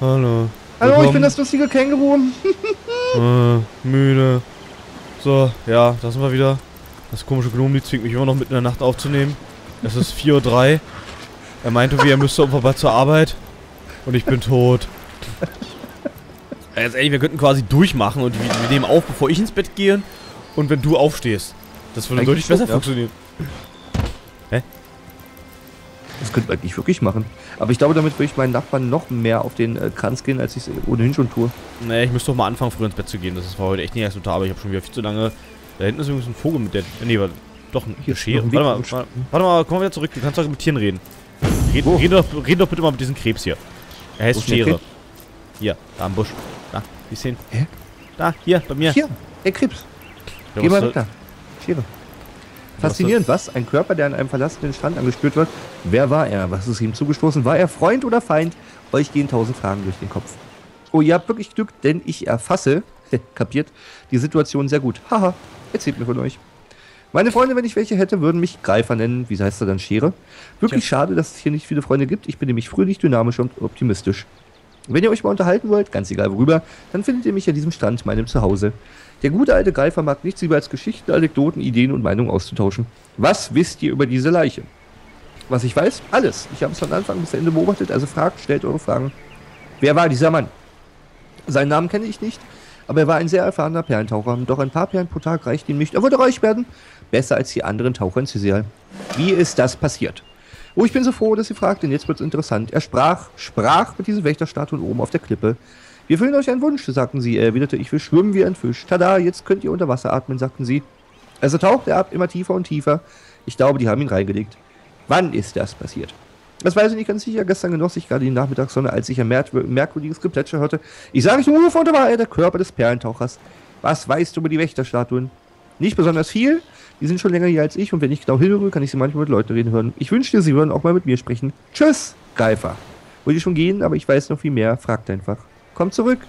Hallo. Hallo, ich bin das lustige Känguru. äh, müde. So, ja, da sind wir wieder. Das komische Gnomi zwingt mich immer noch mitten in der Nacht aufzunehmen. Es ist 4.03 Uhr. Er meinte, wie er müsste irgendwann zur Arbeit. Und ich bin tot. Ja, Jetzt ehrlich, wir könnten quasi durchmachen und wir, wir nehmen auf, bevor ich ins Bett gehe und wenn du aufstehst. Das würde Eigentlich deutlich besser ja. funktionieren. Das könnte man eigentlich wirklich machen. Aber ich glaube, damit würde ich meinen Nachbarn noch mehr auf den äh, Kranz gehen, als ich es ohnehin schon tue. Nee, ich müsste doch mal anfangen, früher ins Bett zu gehen. Das war heute echt nicht erst total, aber ich habe schon wieder viel zu lange. Da hinten ist übrigens ein Vogel mit der. Nee, warte. Doch, ein Hier Schere. ein Warte mal, warte, warte mal, komm mal wieder zurück. Du kannst doch mit Tieren reden. Red, Wo? red, doch, red doch bitte mal mit diesem Krebs hier. Er heißt Wo Schere. Hier, da am Busch. Da, du ihn? Hä? Da, hier, bei mir. Hier, der Krebs. Ja, Geh mal da. Schere. Faszinierend, was? Ein Körper, der an einem verlassenen Strand angespürt wird. Wer war er? Was ist ihm zugestoßen? War er Freund oder Feind? Euch gehen tausend Fragen durch den Kopf. Oh, ihr habt wirklich Glück, denn ich erfasse, kapiert, die Situation sehr gut. Haha, erzählt mir von euch. Meine Freunde, wenn ich welche hätte, würden mich Greifer nennen. Wie heißt er dann? Schere. Wirklich schade, dass es hier nicht viele Freunde gibt. Ich bin nämlich fröhlich, dynamisch und optimistisch. Wenn ihr euch mal unterhalten wollt, ganz egal worüber, dann findet ihr mich an diesem Strand, meinem Zuhause. Der gute alte Greifer mag nichts lieber als Geschichten, Anekdoten, Ideen und Meinungen auszutauschen. Was wisst ihr über diese Leiche? Was ich weiß? Alles. Ich habe es von Anfang bis Ende beobachtet, also fragt, stellt eure Fragen. Wer war dieser Mann? Seinen Namen kenne ich nicht, aber er war ein sehr erfahrener Perlentaucher. Doch ein paar Perlen pro Tag reicht ihm nicht. Er wollte reich werden. Besser als die anderen Taucher in Cisial. Wie ist das passiert? Oh, ich bin so froh, dass ihr fragt, denn jetzt wird's interessant. Er sprach, sprach mit diesen Wächterstatuen oben auf der Klippe. Wir erfüllen euch einen Wunsch, sagten sie. Er erwiderte, ich will schwimmen wie ein Fisch. Tada, jetzt könnt ihr unter Wasser atmen, sagten sie. Also tauchte er ab, immer tiefer und tiefer. Ich glaube, die haben ihn reingelegt. Wann ist das passiert? Das weiß ich nicht ganz sicher. Gestern genoss ich gerade die Nachmittagssonne, als ich ein merk merkwürdiges Geplätscher hörte. Ich sage ich Ufer und da war er, der Körper des Perlentauchers. Was weißt du über die Wächterstatuen? Nicht besonders viel. Die sind schon länger hier als ich und wenn ich genau hinhöre, kann ich sie manchmal mit Leuten reden hören. Ich wünschte, sie würden auch mal mit mir sprechen. Tschüss, Greifer. Wollte schon gehen, aber ich weiß noch viel mehr. Fragt einfach. Kommt zurück.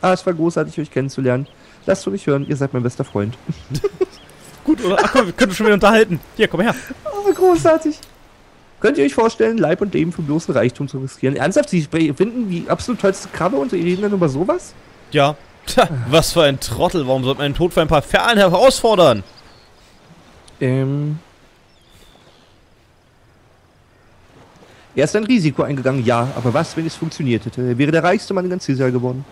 Ah, es war großartig, euch kennenzulernen. Lasst mich hören, ihr seid mein bester Freund. Gut, oder? Ach komm, wir können uns schon wieder unterhalten. Hier, komm her. Oh, großartig. Könnt ihr euch vorstellen, Leib und Leben für bloßen Reichtum zu riskieren? Ernsthaft, sie finden die absolut tollste Krabbe und sie reden dann über sowas? Ja. Tja, was für ein Trottel. Warum sollte man den Tod für ein paar Perlen herausfordern? Ähm. Er ist ein Risiko eingegangen, ja, aber was, wenn es funktioniert hätte? Er wäre der reichste Mann in ganz Israel geworden.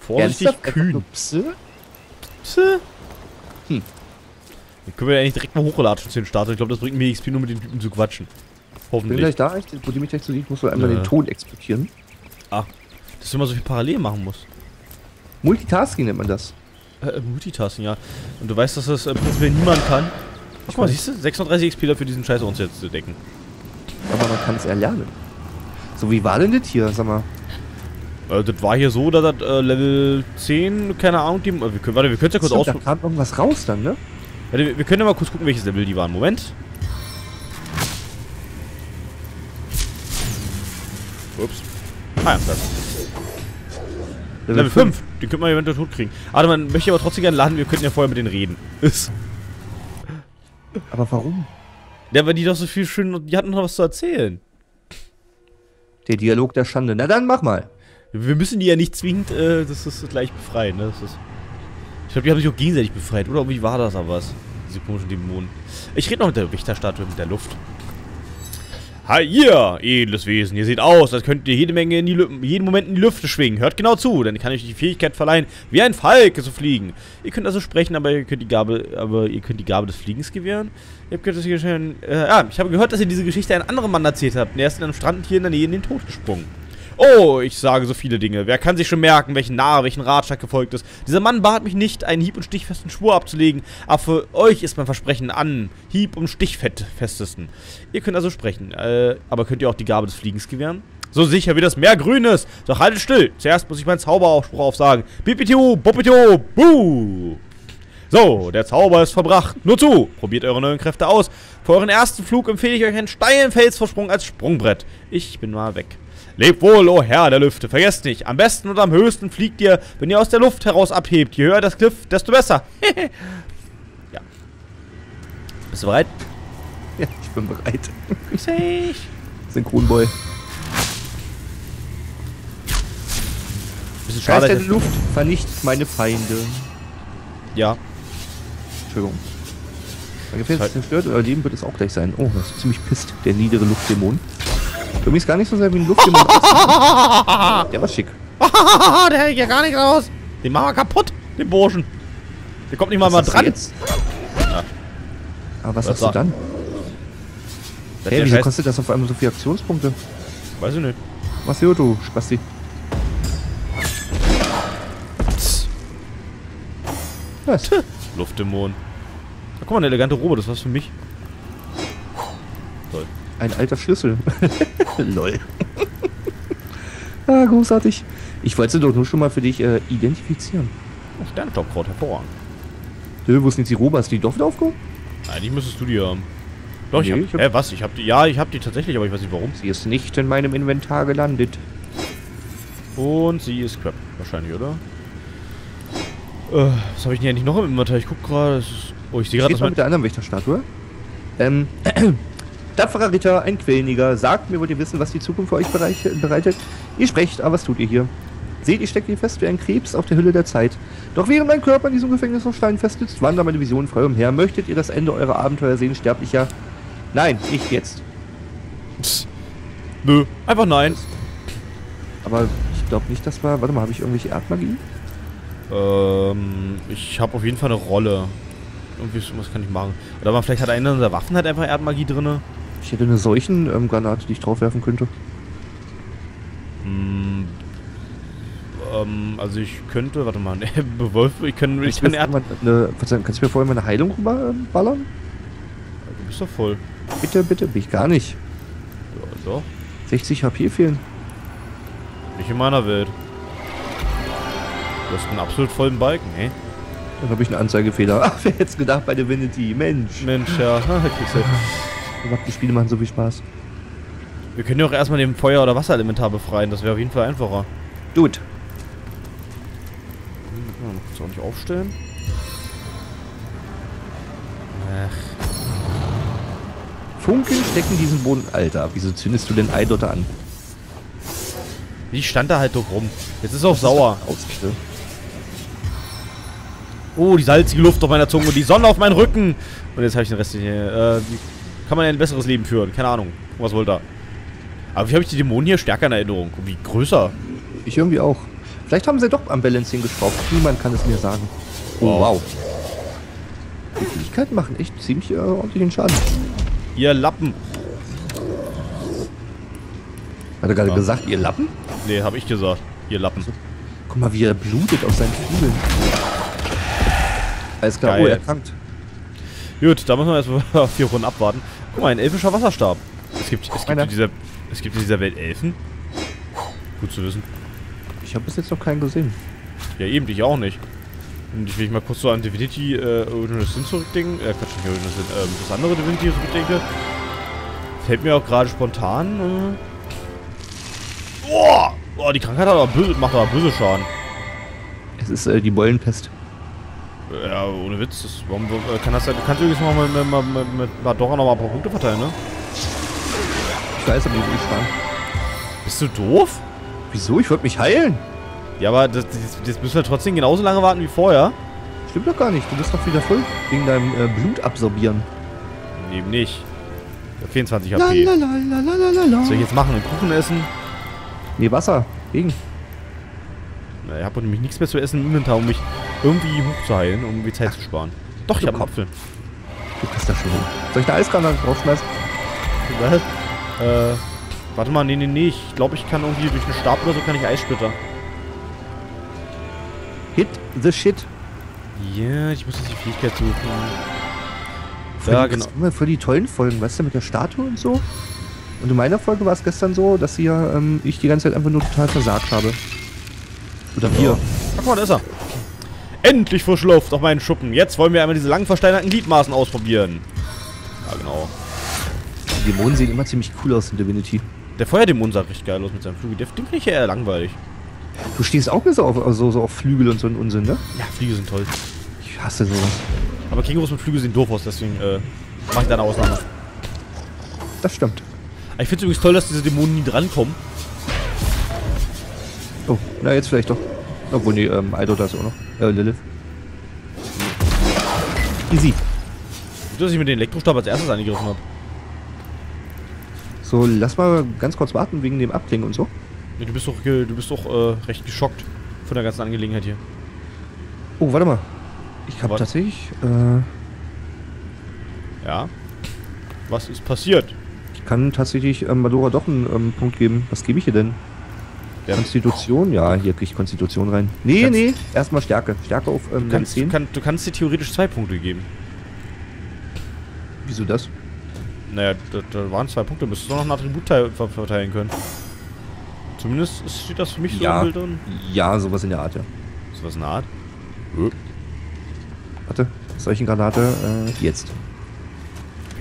Vorsichtig Ernsthaft? Kühn. Pse? Pse. Hm. Dann können wir ja eigentlich direkt mal hochlatschen zu den Start. Ich glaube, das bringt mir XP nur mit den Typen zu quatschen. Bin Hoffentlich. gleich da, ich, wo die mich gleich so sieht, muss man einmal Ja. den Ton exportieren. Dass du immer so viel parallel machen musst. Multitasking nennt man das. Äh, Multitasking, ja. Und du weißt, dass das äh, prinzipiell niemand kann. Guck mal, siehst du? 36 XP dafür, diesen Scheiß uns jetzt zu decken. Aber man kann es erlernen. So, wie war denn das hier, sag mal? Äh, das war hier so, dass das äh, Level 10, keine Ahnung, die, äh, wir können, warte, wir können ja kurz Stimmt, da ausprobieren. kam irgendwas raus dann, ne? Warte, wir, wir können ja mal kurz gucken, welches Level die waren. Moment. Ups. Ah ja, das. Level 5. Den könnte man eventuell tot kriegen. Aber man möchte aber trotzdem gerne laden, wir könnten ja vorher mit denen reden. Ist. Aber warum? Ja, weil die doch so viel schön, die hatten noch was zu erzählen. Der Dialog der Schande. Na dann mach mal. Wir müssen die ja nicht zwingend, äh, das ist gleich befreien, ne? Das ist ich glaube, die haben sich auch gegenseitig befreit, oder? Wie war das aber was? Diese komischen Dämonen. Ich rede noch mit der Wächterstatue, mit der Luft. Hi, ihr, edles Wesen. Ihr seht aus, als könnt ihr jede Menge in die jeden Moment in die Lüfte schwingen. Hört genau zu, denn ich kann euch die Fähigkeit verleihen, wie ein Falke zu fliegen. Ihr könnt also sprechen, aber ihr könnt die Gabe, aber ihr könnt die Gabe des Fliegens gewähren. Ihr habt gehört, dass ihr schon, äh, ah, ich habe gehört, dass ihr diese Geschichte einem anderen Mann erzählt habt. Und er ist in einem Strand hier in der Nähe in den Tod gesprungen. Oh, ich sage so viele Dinge. Wer kann sich schon merken, welchen Narr, welchen Ratschlag gefolgt ist? Dieser Mann bat mich nicht, einen hieb- und stichfesten Schwur abzulegen, aber für euch ist mein Versprechen an hieb- und stichfett festesten. Ihr könnt also sprechen, äh, aber könnt ihr auch die Gabe des Fliegens gewähren? So sicher wie das Meer grün ist. Doch haltet still. Zuerst muss ich meinen Zauberausspruch aufsagen. Bipitiu, bopitiu, buh. So, der Zauber ist verbracht. Nur zu! Probiert eure neuen Kräfte aus. Für euren ersten Flug empfehle ich euch einen steilen Felsvorsprung als Sprungbrett. Ich bin mal weg. Lebt wohl, o Herr der Lüfte. Vergesst nicht, am besten und am höchsten fliegt ihr, wenn ihr aus der Luft heraus abhebt. Je höher das Cliff, desto besser. ja. Bist du bereit? Ja, ich bin bereit. Ich seh ich. Synchronboy. bisschen schade. Dass- der Luft vernichtet meine Feinde. Ja. Entschuldigung. Mein Gefäß Ist zerstört, euer Leben wird es auch gleich sein. Oh, das ist ziemlich pisst, der niedere Luftdämon. Übrigens gar nicht so sehr wie ein Luftdämon. der war schick. der hält ja gar nicht raus. Den machen wir kaputt, den Burschen. Der kommt nicht mal mal dran. Jetzt? Aber was, Was hast du dann? Das Hey, wieso Scheiß- kostet das auf einmal so viele Aktionspunkte? Weiß ich nicht. Was hier, du Spasti? Was? Luftdämon. Na, guck mal, eine elegante Robe, das war's für mich. Toll. Ein alter Schlüssel. Lol. ah, großartig. Ich wollte sie doch nur schon mal für dich äh, identifizieren. Oh, Sternstaubkraut, hervorragend. Nö, wo ist denn jetzt die du die doch wieder aufgehoben? Eigentlich müsstest du die haben. Doch, ich Nee, hab, ich hab- Hä, was? Ich hab die. Ja, ich hab die tatsächlich, aber ich weiß nicht warum. Sie ist nicht in meinem Inventar gelandet. Und sie ist Crap, wahrscheinlich, oder? Äh, was habe ich denn hier nicht noch im Inventar? Ich guck gerade. es ist- Oh, ich sehe gerade, mein. mit der anderen Wächterstatue. Ähm, tapferer Ritter, ein Quellniger, sagt mir, wollt ihr wissen, was die Zukunft für euch bereitet? Ihr sprecht, aber was tut ihr hier? Seht, ihr steckt hier fest wie ein Krebs auf der Hülle der Zeit. Doch während mein Körper in diesem Gefängnis auf Stein festsitzt, wandern meine Visionen frei umher. Möchtet ihr das Ende eurer Abenteuer sehen, sterblicher? Nein, nicht jetzt. Psst. Nö, einfach nein. Aber ich glaube nicht, dass wir... Warte mal, habe ich irgendwelche Erdmagie? Ähm, ich habe auf jeden Fall eine Rolle. Irgendwie, was kann ich machen? Oder aber vielleicht hat einer unserer Waffen halt einfach Erdmagie drinne. Ich hätte eine Seuchen-Granate, die ich draufwerfen könnte. Hm, ähm, also ich könnte, warte mal, ne, Bewolf, ich kann, ich kann eine, Verzeihung, kannst du mir vorher mal eine Heilung rüberballern? Du bist doch voll. Bitte, bitte, bin ich gar nicht. Ja, doch. 60 HP fehlen. Nicht in meiner Welt. Du hast einen absolut vollen Balken, hä? Dann habe ich einen Anzeigefehler. Ach, wer hätte es gedacht bei Divinity? Mensch. Mensch, ja. Aber Die Spiele machen so viel Spaß. Wir können ja auch erstmal den Feuer- oder Wasserelementar befreien. Das wäre auf jeden Fall einfacher. Dude. Hm, ja, kannst du auch nicht aufstellen? Ach. Funken stecken diesen Boden. Alter, wieso zündest du den Eidotter an? Die stand da halt doch rum. Jetzt ist auch sauer. Ausrede. Oh, die salzige Luft auf meiner Zunge und die Sonne auf meinen Rücken. Und jetzt habe ich den Rest hier. Äh, wie kann man ja ein besseres Leben führen? Keine Ahnung. Was wollte da? Aber wie habe ich die Dämonen hier stärker in Erinnerung? Wie größer? Ich irgendwie auch. Vielleicht haben sie doch am Balancing geschraubt. Niemand kann es mir sagen. Oh, Wow. wow. Die Fähigkeiten machen echt ziemlich äh, ordentlichen Schaden. Ihr Lappen. Hat er gerade Ja. gesagt, ihr Lappen? Nee, habe ich gesagt. Ihr Lappen. Guck mal, wie er blutet auf seinen Flügeln. Alles klar, Geil. oh, er krankt. Gut, da müssen wir erstmal vier Runden abwarten. Guck mal, ein elfischer Wasserstab. Es gibt, es gibt, in dieser, es gibt in dieser Welt Elfen. Gut zu wissen. Ich habe bis jetzt noch keinen gesehen. Ja, eben, ich auch nicht. Und ich will mal kurz so an Divinity äh, Original Sin zurückdenken. Äh, Quatsch, nicht Original Sin, ähm, das andere Divinity zurückdenke. Fällt mir auch gerade spontan. Äh oh, oh, die Krankheit hat aber böse, macht aber böse Schaden. Es ist äh, die Beulenpest. Ja, ohne Witz. Das, warum, äh, kann das? Du kannst übrigens mal mit, mit, mit, mit Madora noch mal ein paar Punkte verteilen, ne? Nicht, wie ich stand. Bist du doof? Wieso? Ich wollte mich heilen. Ja, aber das, das, das müssen wir trotzdem genauso lange warten wie vorher. Stimmt doch gar nicht. Du bist doch wieder voll. Wegen deinem äh, Blut absorbieren. Eben nicht. Ja, 24 HP. Was soll ich jetzt machen? Einen Kuchen essen? Nee, Wasser. Gegen. Na, ich habe nämlich nichts mehr zu essen im Inventar, um mich irgendwie hochzuheilen, um irgendwie Zeit zu sparen. Doch, ich habe einen Apfel. Du kriegst das schon hin. Soll ich eine Eisgranate draufschmeißen? Was? Äh, warte mal, nee, nee, nee. Ich glaube, ich kann irgendwie durch einen Stab oder so kann ich Eissplitter. Hit the shit. Ja, ich muss jetzt die Fähigkeit suchen. Voll Ja, die, genau. Immer für die tollen Folgen, weißt du, mit der Statue und so. Und in meiner Folge war es gestern so, dass hier, ähm, ich die ganze Zeit einfach nur total versagt habe. Oder wir. Ja. Ach, guck mal, da ist er. Endlich frische Luft auf meinen Schuppen. Jetzt wollen wir einmal diese lang versteinerten Gliedmaßen ausprobieren. Ja, genau. Die Dämonen sehen immer ziemlich cool aus in Divinity. Der Feuerdämon sah richtig geil aus mit seinem Flügel. Der- finde ich ja eher langweilig. Du stehst auch so auf, so, so auf Flügel und so einen Unsinn, ne? Ja, Flügel sind toll. Ich hasse sowas. Aber Kängurus mit Flügel sehen doof aus, deswegen äh, mache ich da eine Ausnahme. Das stimmt. Ich finde es übrigens toll, dass diese Dämonen nie drankommen. Oh, na jetzt vielleicht doch. Obwohl, nee, ähm, Eidot ist auch noch. Äh, Lilith. Easy. Gut, dass ich mit dem Elektrostab als erstes angegriffen habe. So, lass mal ganz kurz warten wegen dem Abklingen und so. Nee, du bist doch, du bist doch äh, recht geschockt von der ganzen Angelegenheit hier. Oh, warte mal. Ich habe tatsächlich, äh, Ja. Was ist passiert? ich kann tatsächlich ähm, Madora doch einen ähm, Punkt geben. Was gebe ich hier denn? Der- Konstitution? Ja, hier krieg ich Konstitution rein. Nee, Kannst- nee, erstmal Stärke. Stärke auf ähm, Du kannst, du, 10. kann, du kannst dir theoretisch zwei Punkte geben. Wieso das? Naja, da, da waren zwei Punkte. Müsstest du noch ein Attributteil ver verteilen können. Zumindest steht das für mich so Ja. im Bild drin. Ja, sowas in der Art, ja. Ist was in der Art? Warte, solchen Granate, äh, jetzt.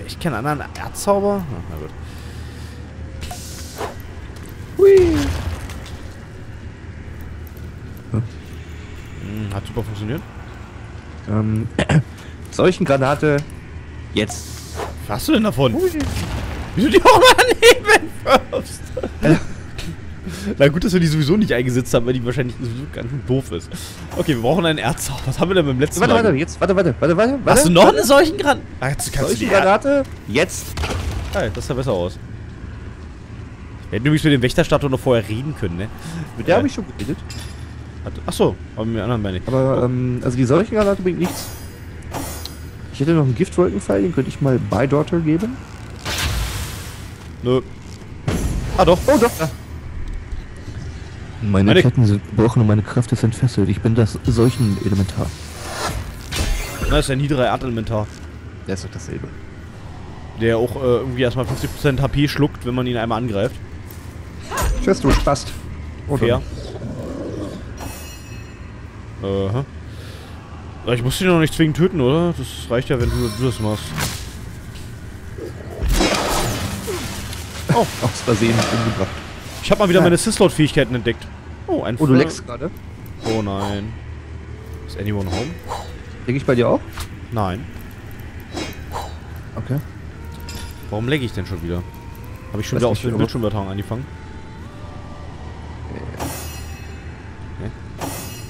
Ich kenne einen anderen Erdzauber. Na gut. Hui. Hm, hat super funktioniert. Ähm, solchen Granate, jetzt. Was hast du denn davon? Wieso die auch mal daneben wirfst? Na gut, dass wir die sowieso nicht eingesetzt haben, weil die wahrscheinlich sowieso ganz doof ist. Okay, wir brauchen einen Erdzauber. Was haben wir denn beim letzten Warte, Mal? warte, jetzt, warte, warte, warte, warte. Hast du warte, noch warte. eine solchen Granate? Ah, kannst du Solchen Er- Granate, jetzt. Ah, das sah besser aus. Wir hätten übrigens mit dem Wächterstatue noch vorher reden können, ne? Mit der habe ich schon geredet. Achso, aber mit anderen meine ich. Aber, ähm, also die solchen Granate bringt nichts. Ich hätte noch einen Giftwolkenpfeil, den könnte ich mal bei Daughter geben. Nö. Ah doch. Oh, doch. Meine, Meine- Ketten sind gebrochen und meine Kraft ist entfesselt. Ich bin das solchen Elementar. Das ist ein niederer Erdelementar. Der ist doch dasselbe. Der auch äh, irgendwie erstmal 50% HP schluckt, wenn man ihn einmal angreift. Tschüss, du Spast. Oh, Fair. Hä? Ja, Ich muss ihn noch nicht zwingend töten, oder? Das reicht ja, wenn du, du das machst. Oh, aus Versehen umgebracht. Ich habe mal wieder Ja. meine Syslord-Fähigkeiten entdeckt. Oh, ein Oh, du leckst gerade. Oh nein. Ist anyone home? Leg ich bei dir auch? Nein. Okay. Warum lagge ich denn schon wieder? Habe ich schon Weiß wieder aus dem Bildschirmübertragung angefangen?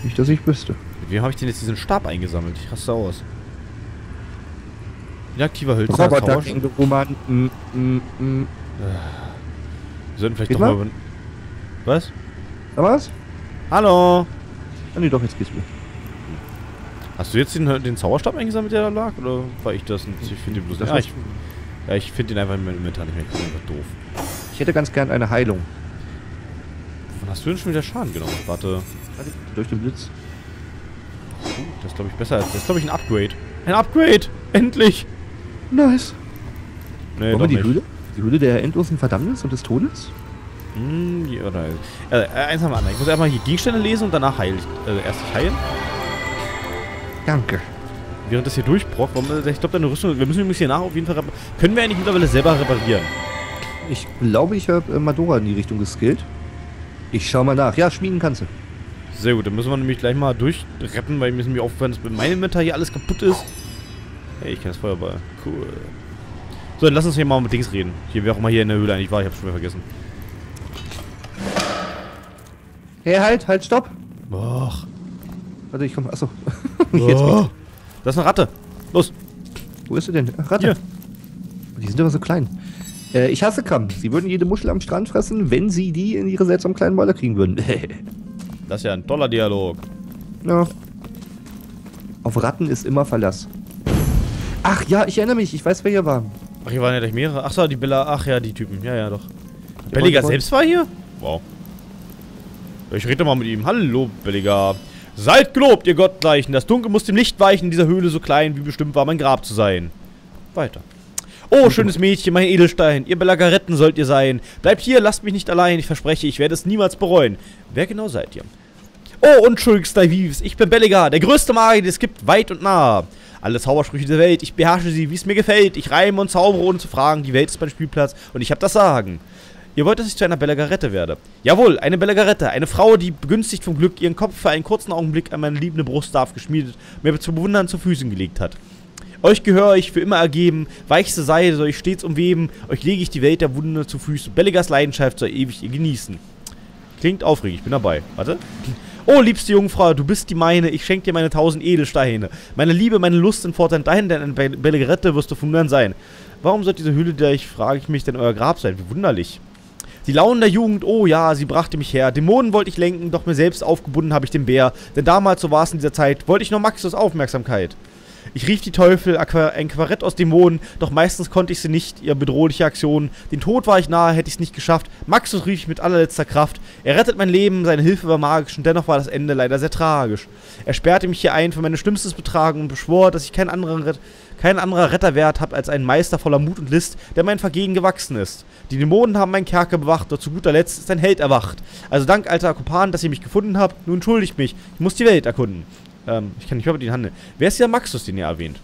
Nicht, dass ich wüsste. Wem habe ich denn jetzt diesen Stab eingesammelt? Ich raste aus. Inaktiver Hölzer. Roboter, Känguru-Mann. Mm, mm, mm. Wir sollten vielleicht Geht doch mal... mal? über- Was? Da was? Hallo? Ah, nee, doch, jetzt geht's mir. Hast du jetzt den, den Zauberstab eingesammelt, der da lag? Oder war ich das? nicht? Ich finde den bloß Das nicht. Ah, ich, ja, ich finde den einfach in meinem Inventar nicht mehr. Ich bin einfach doof. Ich hätte ganz gern eine Heilung. Wovon hast du denn schon wieder Schaden genommen? Warte. Warte, Durch den Blitz. Das ist, glaube ich, besser. als- Das ist, glaube ich, ein Upgrade. Ein Upgrade! Endlich! Nice. Nee, Wollen wir die nicht. Höhle? Die Höhle der endlosen Verdammnis und des Todes? Hm, ja, oder, äh, äh, eins haben wir anderen. Ich muss erstmal hier Gegenstände lesen und danach heilen. Also erst dich heilen. Danke. Während das hier durchbrockt, äh, ich glaube, deine Rüstung, wir müssen übrigens hier nach auf jeden Fall Können wir eigentlich mittlerweile selber reparieren? Ich glaube, ich habe äh, Madora in die Richtung geskillt. Ich schau mal nach. Ja, schmieden kannst du. Sehr gut, dann müssen wir nämlich gleich mal durchreppen, weil mir ist nämlich aufgefallen, dass bei meinem Inventar hier alles kaputt ist. Hey, ich kann das Feuerball. Cool. So, dann lass uns hier mal mit Dings reden. Hier, wer auch immer hier in der Höhle eigentlich war, ich hab's schon wieder vergessen. Hey, halt, halt, stopp. Och. Warte, ich komm. Achso. Jetzt. Oh. Da ist eine Ratte. Los. Wo ist sie denn? Ach, Ratte. Hier. Die sind aber so klein. Äh, ich hasse Kram. Sie würden jede Muschel am Strand fressen, wenn sie die in ihre seltsamen kleinen Mäuler kriegen würden. Das ist ja ein toller Dialog. ja. Auf Ratten ist immer Verlass. Ach ja, ich erinnere mich. Ich weiß, wer hier war. Ach, hier waren ja gleich mehrere. Ach so, die Bella. Ach ja, die Typen. Ja, ja, doch. Belliger selbst war hier? Wow. Ich rede mal mit ihm. Hallo, Belliger. Seid gelobt, ihr Gottgleichen. Das Dunkel muss dem Licht weichen in dieser Höhle so klein, wie bestimmt war mein Grab zu sein. Weiter. Oh, schönes Mädchen, mein Edelstein. Ihr Bellagaretten sollt ihr sein. Bleibt hier, lasst mich nicht allein. Ich verspreche, ich werde es niemals bereuen. Wer genau seid ihr? Oh, unschuldigster Vives, ich bin Belligar, der größte Magier, den es gibt, weit und nah. Alle Zaubersprüche der Welt, ich beherrsche sie, wie es mir gefällt. Ich reime und zaubere, ohne zu fragen. Die Welt ist mein Spielplatz und ich habe das Sagen. Ihr wollt, dass ich zu einer Bellagarette werde. Jawohl, eine Bellagarette. Eine Frau, die begünstigt vom Glück ihren Kopf für einen kurzen Augenblick an meine liebende Brust darf geschmiedet, mir zu bewundern zu Füßen gelegt hat. Euch gehöre ich für immer ergeben, weichste Seide soll ich stets umweben, euch lege ich die Welt der Wunder zu Füßen, Belligers Leidenschaft soll ewig ihr genießen. Klingt aufregend, ich bin dabei. Warte. Oh, liebste Jungfrau, du bist die meine, ich schenke dir meine tausend Edelsteine. Meine Liebe, meine Lust sind fortan dein, denn ein Be Bellerette wirst du von an sein. Warum soll diese Hülle, der ich frage ich mich, denn euer Grab sein? Wie wunderlich. Die Launen der Jugend, oh ja, sie brachte mich her. Dämonen wollte ich lenken, doch mir selbst aufgebunden habe ich den Bär. Denn damals, so war es in dieser Zeit, wollte ich nur Maxus Aufmerksamkeit. Ich rief die Teufel, ein Quarett aus Dämonen, doch meistens konnte ich sie nicht, ihr bedrohliche Aktionen. Den Tod war ich nahe, hätte ich es nicht geschafft. Maxus rief ich mit allerletzter Kraft. Er rettet mein Leben, seine Hilfe war magisch und dennoch war das Ende leider sehr tragisch. Er sperrte mich hier ein für mein schlimmstes Betragen und beschwor, dass ich kein anderer, kein anderer Retterwert habe als einen Meister voller Mut und List, der mein Vergehen gewachsen ist. Die Dämonen haben meinen Kerker bewacht, doch zu guter Letzt ist ein Held erwacht. Also dank, alter Akopan, dass ihr mich gefunden habt. Nun entschuldigt mich, ich muss die Welt erkunden. Ähm, ich kann nicht mehr mit ihnen handeln. Wer ist der Maxus, den ihr erwähnt?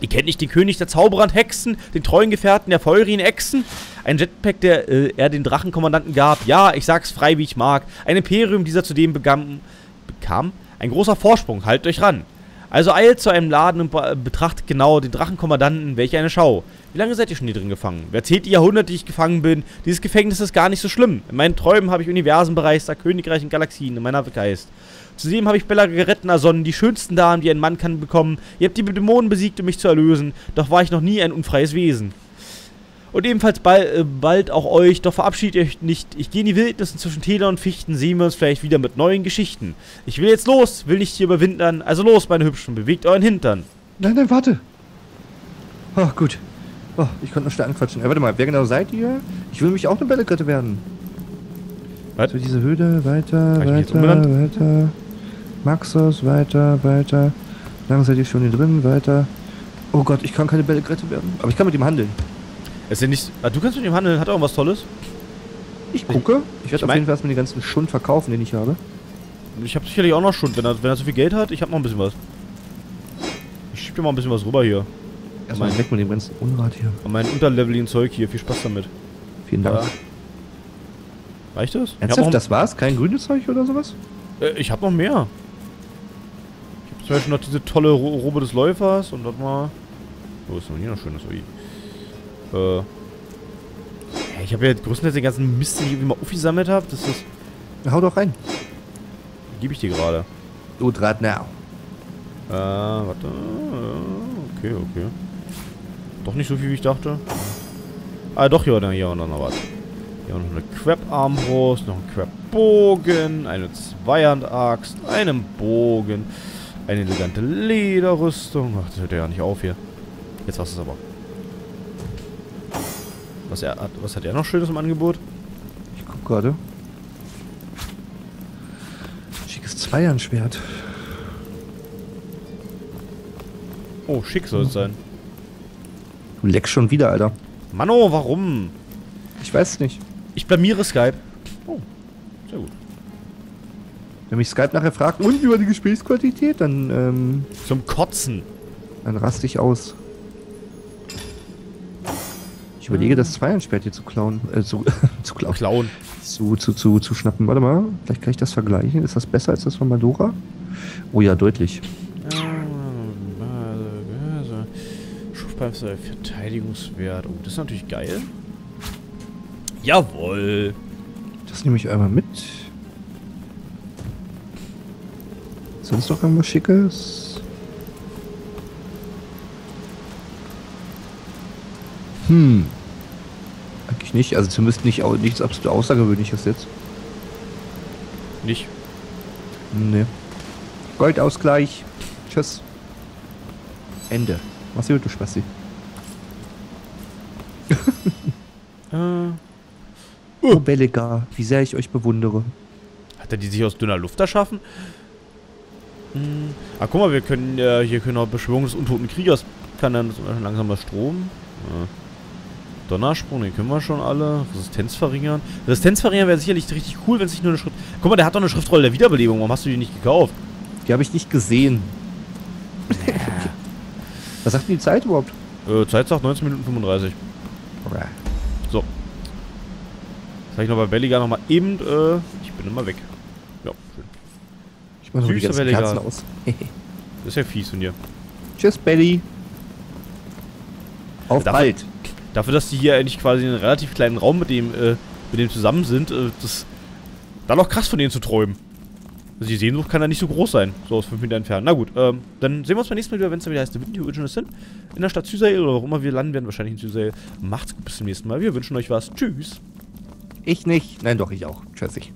Ihr kennt nicht den König der Zauberer und Hexen, den treuen Gefährten der feurigen Echsen? Ein Jetpack, der äh, er den Drachenkommandanten gab. Ja, ich sag's frei, wie ich mag. Ein Imperium, dieser zudem begann, bekam. Ein großer Vorsprung, haltet euch ran. Also eilt zu einem Laden und betrachtet genau den Drachenkommandanten, welch eine Schau. Wie lange seid ihr schon hier drin gefangen? Wer zählt die Jahrhunderte, die ich gefangen bin? Dieses Gefängnis ist gar nicht so schlimm. In meinen Träumen habe ich Universen bereist, Königreich und Galaxien in meiner Geist. Zudem habe ich Bella gerettet ersonnen, die schönsten Damen, die ein Mann kann bekommen. Ihr habt die Dämonen besiegt, um mich zu erlösen. Doch war ich noch nie ein unfreies Wesen. Und ebenfalls bald, äh, bald auch euch, doch verabschiedet euch nicht. Ich gehe in die Wildnissen zwischen Täler und Fichten, sehen wir uns vielleicht wieder mit neuen Geschichten. Ich will jetzt los, will nicht hier überwintern. Also los, meine Hübschen, bewegt euren Hintern. Nein, nein, warte. Oh, gut. Oh, ich konnte noch schnell anquatschen. Ja, warte mal, wer genau seid ihr? Ich will mich auch eine Bällekette werden. Was? So, diese Höhle, weiter, weiter, weiter. Maxos, weiter, weiter. Lang seid ihr schon hier drin, weiter. Oh Gott, ich kann keine Bälle gerettet werden. Aber ich kann mit ihm handeln. Ist ja nicht. Ah, du kannst mit ihm handeln, hat er irgendwas Tolles? Ich gucke. Ich werde auf jeden Fall erstmal den ganzen Schund verkaufen, den ich habe. Ich habe sicherlich auch noch Schund, wenn er, wenn er so viel Geld hat. Ich habe noch ein bisschen was. Ich schieb dir mal ein bisschen was rüber hier. Erstmal weg mit dem ganzen Unrat hier. An mein unterleveligen Zeug hier. Viel Spaß damit. Vielen Dank. Ja. Reicht das? Ernsthaft, das war's? Kein grünes Zeug oder sowas? Äh, ich habe noch mehr. Zum Beispiel noch diese tolle Robe des Läufers und dort mal. Wo ist noch hier noch schönes Ui. Äh. Ich habe ja größtenteils den ganzen Mist, den ich irgendwie mal aufgesammelt habe. Das ist. Hau doch rein. Gebe ich dir gerade. Du draht now. Äh, warte. Okay, okay. Doch nicht so viel, wie ich dachte. Ah, doch, hier, hier und dann noch was. Hier noch eine Crab-Armbrust, noch ein Crab-Bogen, eine Zweihand-Axt, einen Bogen. Eine elegante Lederrüstung. Ach, das hört ja nicht auf hier. Jetzt was es aber. Was, er hat, was hat er noch Schönes im Angebot? Ich guck gerade. Schickes Zweiernschwert. Oh, schick soll es sein. Du leckst schon wieder, Alter. Mano, warum? Ich weiß nicht. Ich blamiere Skype. Oh. Wenn mich Skype nachher fragt, und über die Gesprächsqualität, dann, ähm, Zum Kotzen. Dann raste ich aus. Ich überlege, das Zweiernschwert hier zu klauen. Äh, zu, zu klauen. Klauen. Zu, zu, zu, zu schnappen. Warte mal, vielleicht kann ich das vergleichen. Ist das besser als das von Madora? Oh ja, deutlich. Verteidigungswert. Oh, das ist natürlich geil. Jawoll. Das nehme ich einmal mit. Sonst noch irgendwas Schickes? Hm. Eigentlich nicht. Also zumindest nicht, nichts absolut Außergewöhnliches jetzt. Nicht? Nee. Goldausgleich. Tschüss. Ende. Mach's gut, du Spasti. äh. Oh, Bellegar, wie sehr ich euch bewundere. Hat er die sich aus dünner Luft erschaffen? Hm. Ah, guck mal, wir können äh, hier können auch Beschwörung des untoten Kriegers. Kann dann langsamer Strom. Ja. Donnersprung, den können wir schon alle. Resistenz verringern. Resistenz verringern wäre sicherlich richtig cool, wenn es nicht nur eine Schrift. Guck mal, der hat doch eine Schriftrolle der Wiederbelebung. Warum hast du die nicht gekauft? Die habe ich nicht gesehen. Was sagt die Zeit überhaupt? Äh, Zeit sagt 19 Minuten 35. Okay. So. Sag ich noch bei Belliger nochmal eben, äh, ich bin immer weg. Ja, schön. Ich mach noch die ganzen Kerzen aus. das ist ja fies von dir. Tschüss, Belly. Auf dafür, bald. Dafür, dass die hier eigentlich quasi in einem relativ kleinen Raum mit dem, äh, mit dem zusammen sind, äh, das... Da noch krass von denen zu träumen. Also die Sehnsucht kann ja nicht so groß sein, so aus 5 Meter entfernt. Na gut, ähm, dann sehen wir uns beim nächsten Mal wieder, wenn es dann wieder heißt, The Windy Originals sind. In der Stadt Sysail oder wo auch immer wir landen werden, wahrscheinlich in Sysail. Macht's gut, bis zum nächsten Mal. Wir wünschen euch was. Tschüss. Ich nicht. Nein, doch, ich auch. Tschüssig.